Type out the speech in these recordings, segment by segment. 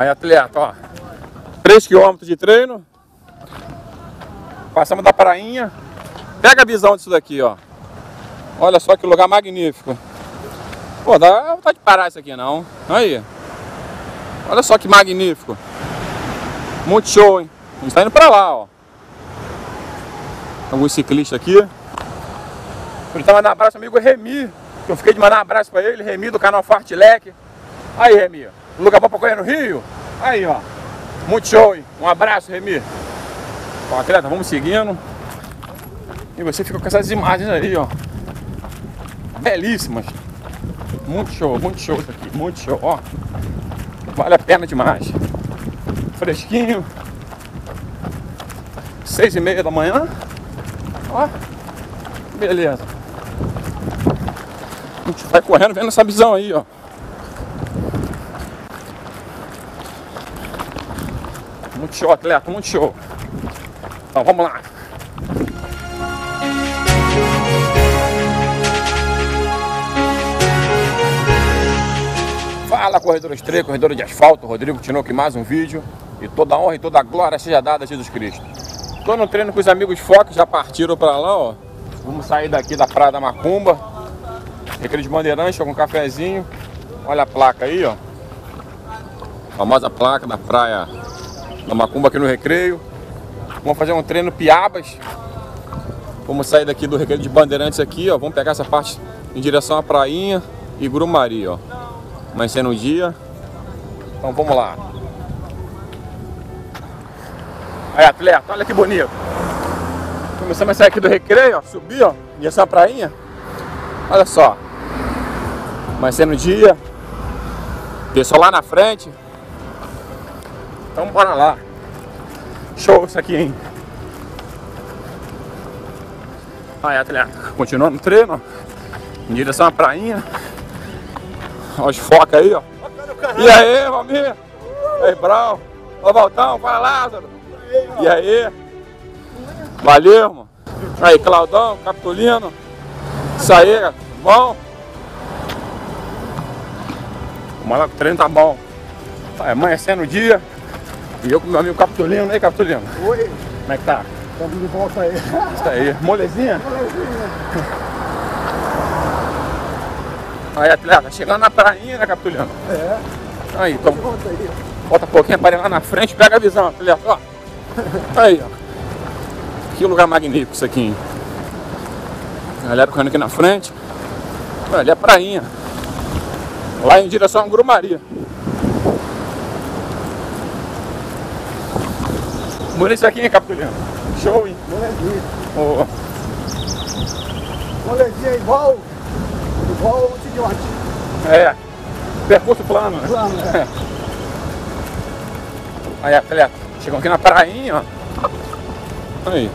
Aí, atleta, ó. 3 km de treino. Passamos da prainha. Pega a visão disso daqui, ó. Olha só que lugar magnífico. Pô, dá vontade de parar isso aqui não. Aí. Olha só que magnífico. Muito show, hein? A gente tá indo pra lá, ó. Alguns ciclistas aqui. Ele tá mandando um abraço amigo Remi. Eu fiquei de mandar um abraço pra ele, Remi do canal Fartlek. Aí, Remi. Lugar bom pra correr no Rio. Aí, ó. Muito show, hein? Um abraço, Remi. Ó, atleta, vamos seguindo. E você fica com essas imagens aí, ó. Belíssimas. Muito show, muito show isso aqui. Muito show, ó. Vale a pena demais. Fresquinho. Seis e meia da manhã. Ó. Beleza. A gente vai correndo vendo essa visão aí, ó. Muito show, atleta, muito show. Então vamos lá. Fala corredores 3, corredores de asfalto, Rodrigo Tinoco mais um vídeo. E toda a honra e toda a glória seja dada a Jesus Cristo. Tô no treino com os amigos Fox, já partiram pra lá, ó. Vamos sair daqui da Praia da Macumba. De Bandeirantes, com um cafezinho. Olha a placa aí, ó. famosa placa da Praia da Macumba aqui no Recreio. Vamos fazer um treino Piabas. Vamos sair daqui do Recreio de Bandeirantes aqui, ó. Vamos pegar essa parte em direção à prainha e Grumari, ó. Amanhecendo o dia. Então vamos lá. Aí atleta, olha que bonito. Começamos a sair aqui do recreio, ó, subir, ó, em direção à prainha. Olha só. Amanhecendo o dia. Pessoal lá na frente. Então bora lá. Show isso aqui, hein? Aí atleta, continuando o treino, em direção à prainha. Olha os focos aí, ó. E aí, Valmir? E aí, Brau? Ô, Valtão, fala Lázaro. E aí? Valeu, irmão. Aí, Claudão, Capitolino. Isso aí, bom? O maluco treino tá bom. Tá amanhecendo o dia. E eu com meu amigo Capitolino. aí, Capitolino? Oi, Como é que tá? estamos de volta aí. Isso aí. Molezinha? Aí, atleta, chegando na prainha, né, Capitolino? É, Aí, então, bota um pouquinho, para lá na frente, pega a visão, atleta, ó. Aí, ó. Que lugar magnífico isso aqui, hein? Galera correndo aqui na frente. Olha, ali é a prainha. Lá em direção a Grumaria. Bonito isso aqui, hein, Capitulino? Show, hein? Molezinha. Ô, Molezinha igual, igual o Tidiote. é, percurso plano, né? Plano, né? Aí, atleta, chegam aqui na prainha, ó. Aí.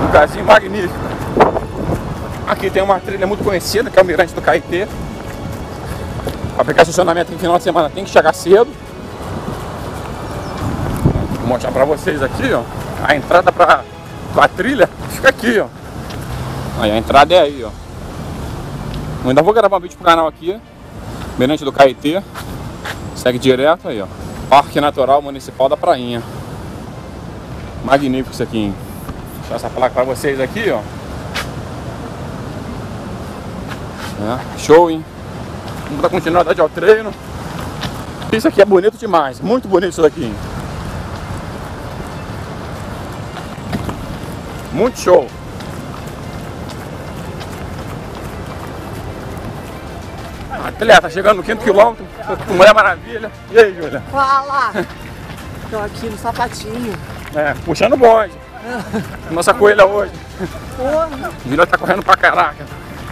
Um lugarzinho magnífico. Aqui tem uma trilha muito conhecida, que é o Mirante do Caetê. Para pegar estacionamento em final de semana tem que chegar cedo. Vou mostrar pra vocês aqui, ó. A entrada pra, pra trilha fica aqui, ó. Aí a entrada é aí, ó. Eu ainda vou gravar um vídeo pro canal aqui. Mirante do Caetê. Segue direto aí, ó. Parque Natural Municipal da Prainha. Magnífico isso aqui, hein? Vou deixar essa placa pra vocês aqui, ó. É, show, hein? Vamos dar continuidade ao treino. Isso aqui é bonito demais. Muito bonito isso daqui? Muito show. Atleta, chegando no quinto quilômetro, Mulher Maravilha. E aí, Júlia? Fala! Tô aqui no sapatinho. É, puxando o bonde. Nossa coelha hoje. Porra, Júlia tá correndo pra caraca.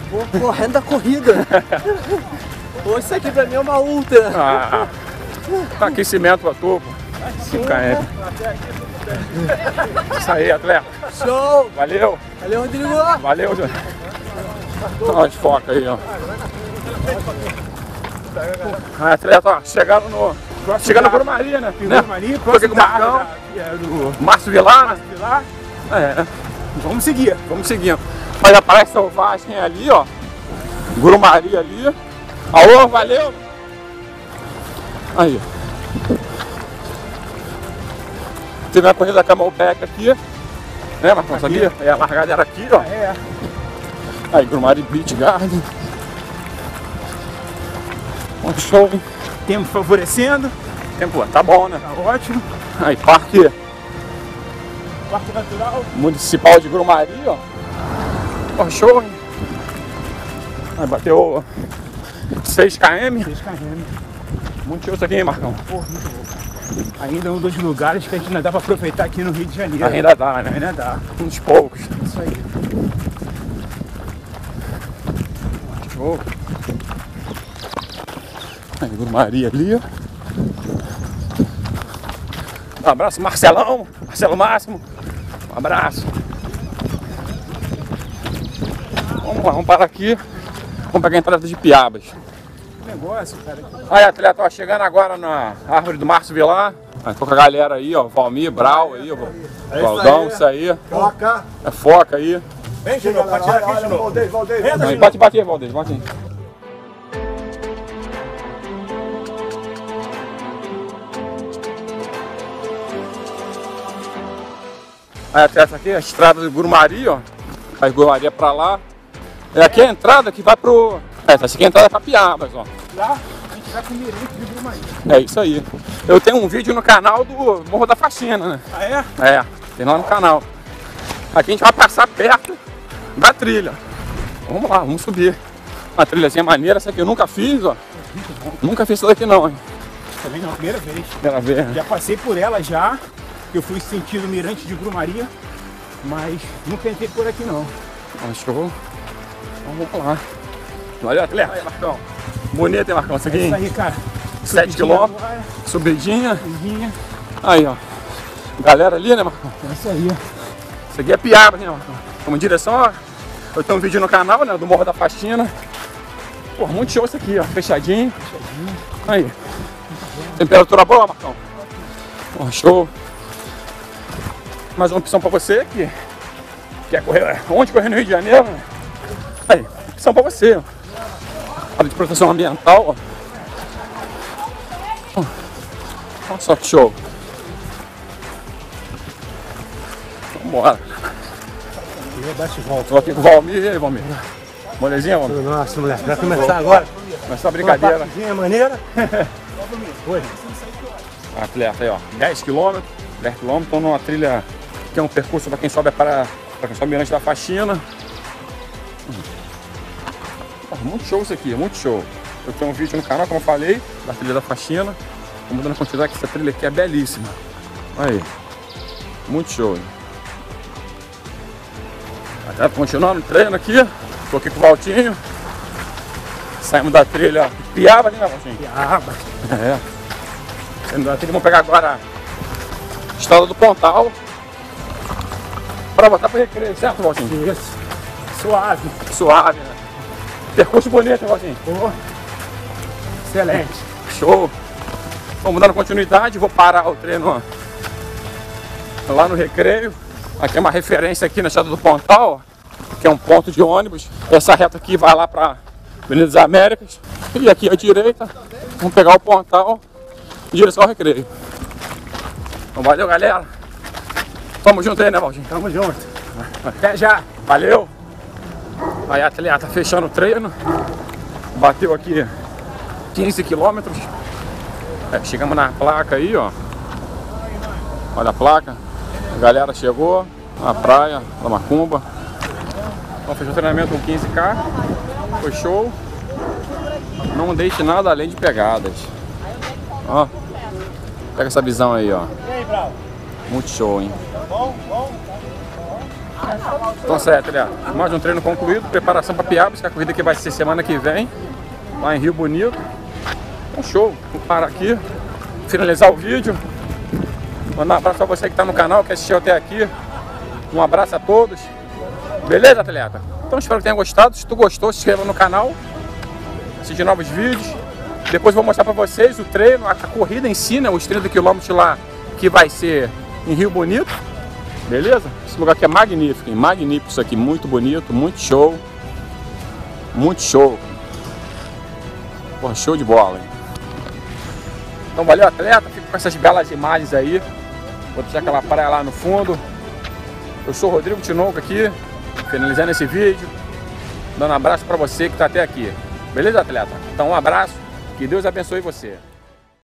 Vou correndo a corrida. Hoje isso aqui pra mim é uma ultra. Ah, aquecimento pra tu, pô. 5 km. Isso aí, atleta. Show! Valeu, Valeu, Rodrigo! valeu, Júlia. Olha as focas aí, ó. Ah, atleta, ó, chegaram no. Chegando no Grumaria, né? né? Maria, aqui com o Marcão, É do Márcio Vilar, né? Vilar. É, Vamos seguir. vamos seguindo. Mas a praia selvagem ali, ó. Grumaria ali. Alô, valeu! Aí. Teve uma corrida da Camelback aqui. Né, Marcão? Sabia? É, a largada era aqui, ó. É. Aí, Grumari Beach Garden. Um show. Tempo favorecendo. Tempo, tá bom, né? Tá ótimo. Aí, parque Parque natural. municipal de Grumari, ó. Hein? Aí, bateu 6 km. 6 km. Muito show isso aqui, hein, Marcão? Porra, muito bom. Ainda um dos lugares que a gente ainda dá pra aproveitar aqui no Rio de Janeiro. Ainda dá, né? Ainda dá. Um dos poucos. Isso aí. Show. Aí, Grumaria ali, ó. Um abraço, Marcelão. Marcelo Máximo. Um abraço. Vamos lá, vamos parar aqui. Vamos pegar a entrada de Piabas. Que negócio, cara. Aí, atleta, ó, chegando agora na árvore do Márcio Vilar. Aí, tô com a galera aí, ó. Valmir, Brau aí, ó. Valdão, isso aí. Toca. É foca aí. Vem, Chega, pode tirar aqui, Chino. Valdez, Valdez. Aí, bate, bate aí, Valdez, bate aí. Aí até essa aqui é a estrada do Gurumari, ó. Aí Gurumari é pra lá. É aqui a entrada que vai pro. É, essa aqui é a entrada pra Piabas, ó. Lá, a gente vai com o Mirante de Brumaí. É isso aí. Eu tenho um vídeo no canal do Morro da Faxina, né? Ah, é? É, tem lá no canal. Aqui a gente vai passar perto da trilha. Vamos lá, vamos subir. Uma trilhazinha maneira, essa aqui eu nunca fiz, ó. Nunca fiz isso daqui não, hein? Também não, primeira vez. Primeira vez. né? Já passei por ela já. Eu fui sentindo Mirante de Grumaria. Mas nunca entrei por aqui não. Ó, show. Então, vamos lá. Olha, atleta. Aí, Marcão. Bonito, hein, Marcão? Isso aqui, Isso hein? aí, cara. 7 quilômetros. Agora, Subidinha. Vinha. Aí, ó. Galera ali, né, Marcão? É isso aí. Isso aqui é piaba, né, Marcão? Vamos em direção, ó. Eu tenho um vídeo no canal, né, do Morro da Faxina. Pô, muito show isso aqui, ó. Fechadinho. Aí. Temperatura boa, Marcão? Pô, show. Mais uma opção pra você que quer correr. Onde correr no Rio de Janeiro? né? Aí, opção pra você, ó. Área de proteção ambiental, ó. Olha só que show. Vambora. Eu dar esse volta. Tô aqui com o Valmir. E aí, Valmir? Molezinha, Valmir? Nossa, moleque. Vai começar agora. Começar a brincadeira. Uma maneira. Oi. Atleta aí, ó. 10 km. 10 km, estão numa trilha que é um percurso para quem sobe para para quem sobe Mirante da Faxina. Muito show isso aqui, muito show. Eu tenho um vídeo no canal, como eu falei, da trilha da Faxina. Vamos dando continuidade que essa trilha aqui é belíssima. Olha aí. Muito show. hein? Até continuando o treino aqui. Tô aqui com o Valtinho. Saímos da trilha Piaba ali, né, Valtinho? Piaba. É. Saindo da trilha, vamos pegar agora a estrada do Pontal. Pra botar pra recreio, certo, Valtinho? Isso. Suave. Suave, né? Percurso bonito, Valtinho? Pô. Excelente. Show! Vamos dando continuidade, vou parar o treino lá no recreio. Aqui é uma referência aqui na estrada do Pontal, que é um ponto de ônibus. Essa reta aqui vai lá para Avenida das Américas. E aqui à direita, vamos pegar o Pontal em direção ao recreio. Então, valeu, galera. Tamo junto aí, né, Valdir? Tamo junto. Até já. Valeu! Aí a atleta tá fechando o treino. Bateu aqui 15 quilômetros. É, chegamos na placa aí, ó. Olha a placa. A galera chegou na praia da Macumba. Então fechou o treinamento com 15k. Foi show. Não deixe nada além de pegadas. Ó. Pega essa visão aí, ó. Muito show, hein? Então certo, Léo. Mais um treino concluído, preparação para Piabas, que a corrida que vai ser semana que vem, lá em Rio Bonito. Um show. Vou parar aqui, finalizar o vídeo. Mandar um abraço para você que está no canal, que assistiu até aqui. Um abraço a todos. Beleza, atleta? Então espero que tenha gostado. Se tu gostou, se inscreva no canal. Assistir novos vídeos. Depois vou mostrar para vocês o treino, a, corrida em né? Os 30 quilômetros lá que vai ser em Rio Bonito. Beleza? Esse lugar aqui é magnífico, hein? magnífico isso aqui, muito bonito, muito show. Muito show. Porra, show de bola. Hein? Então valeu atleta, fico com essas belas imagens aí. Vou deixar aquela praia lá no fundo. Eu sou o Rodrigo Tinoco aqui, finalizando esse vídeo. Dando um abraço para você que está até aqui. Beleza, atleta? Então um abraço, que Deus abençoe você.